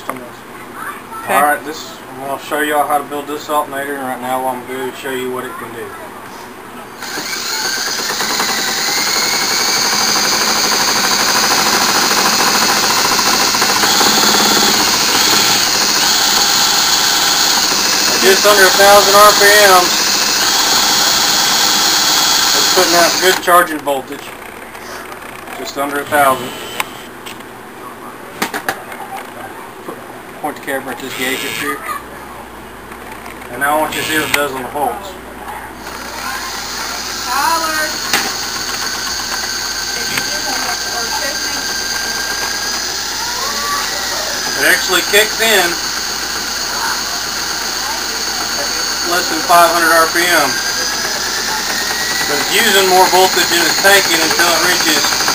just on this. Okay. Alright, this I'm gonna show y'all how to build this alternator and right now I'm do is show you what it can do. Just under a thousand RPMs. It's putting out good charging voltage. Just under a thousand. Point the camera at this gauge up here. And now I want you to see what it does on the. Tyler. It actually kicks in less than 500 RPM. But it's using more voltage than it's taking until it reaches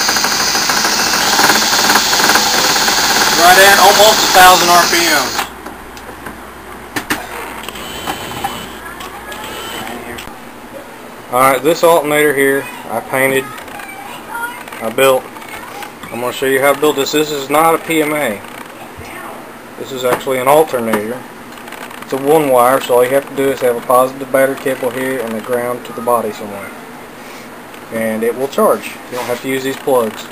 right at almost a 1,000 RPM. Alright, this alternator here, I painted, I built. I'm going to show you how to build this. This is not a PMA. This is actually an alternator. It's a one wire, so all you have to do is have a positive battery cable here and the ground to the body somewhere. And it will charge. You don't have to use these plugs.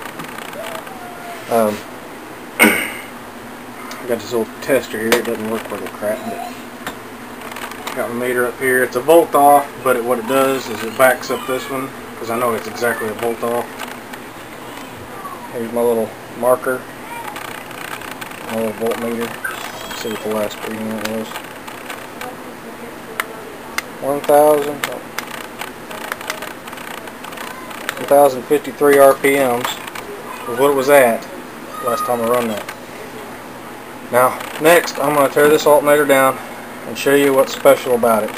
Um, I got this little tester here. It doesn't work worth a crap, but got my meter up here. It's a volt off, but it, what it does is it backs up this one because I know it's exactly a volt off. Here's my little marker, my little voltmeter. Let's see what the last reading was. 1,000, 1,053 RPMs was what it was at last time I run that. Now, next I'm going to tear this alternator down and show you what's special about it.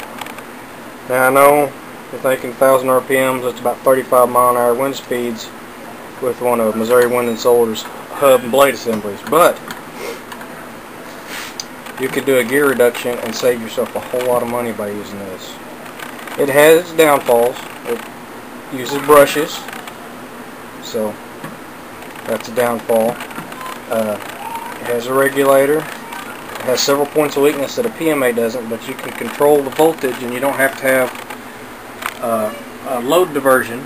Now I know you're thinking 1000 RPMs, that's about 35 mile an hour wind speeds with one of Missouri Wind and Solar's hub and blade assemblies, but you could do a gear reduction and save yourself a whole lot of money by using this. It has its downfalls. It uses brushes, so that's a downfall. Uh, it has a regulator. It has several points of weakness that a PMA doesn't, but you can control the voltage and you don't have to have uh, a load diversion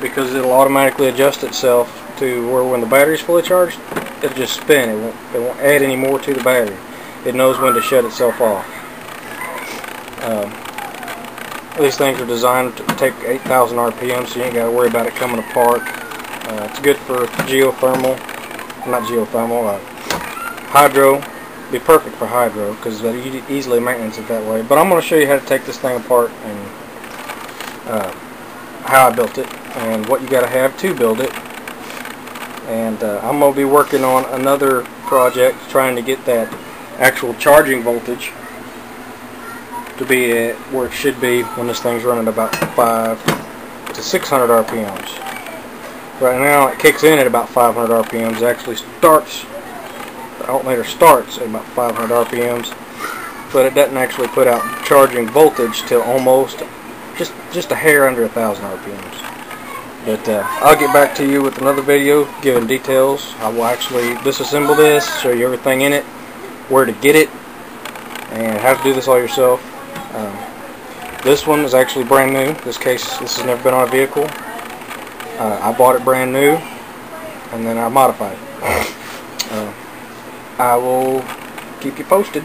because it'll automatically adjust itself to where when the battery's fully charged, it'll just spin. It won't, it won't add any more to the battery. It knows when to shut itself off. Um, these things are designed to take 8,000 RPM, so you ain't got to worry about it coming apart. Uh, it's good for geothermal, not geothermal, uh, hydro. Be perfect for hydro because you easily maintenance it that way. But I'm going to show you how to take this thing apart and uh, how I built it and what you got to have to build it. And uh, I'm going to be working on another project trying to get that actual charging voltage to be at where it should be when this thing's running about 5 to 600 RPMs. Right now it kicks in at about 500 RPMs. It actually starts, the alternator starts at about 500 RPMs, but it doesn't actually put out charging voltage till almost just just a hair under a thousand RPMs. But uh, I'll get back to you with another video giving details. I will actually disassemble this, show you everything in it, where to get it, and how to do this all yourself. Um, this one is actually brand new. This case, this has never been on a vehicle. Uh, I bought it brand new, and then I modified it. Uh, I will keep you posted.